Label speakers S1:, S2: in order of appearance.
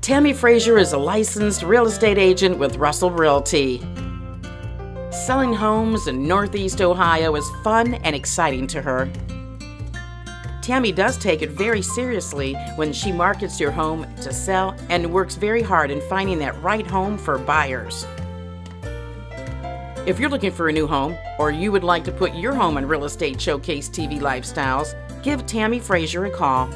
S1: Tammy Frazier is a licensed real estate agent with Russell Realty. Selling homes in Northeast Ohio is fun and exciting to her. Tammy does take it very seriously when she markets your home to sell and works very hard in finding that right home for buyers. If you're looking for a new home or you would like to put your home on Real Estate Showcase TV Lifestyles, give Tammy Frazier a call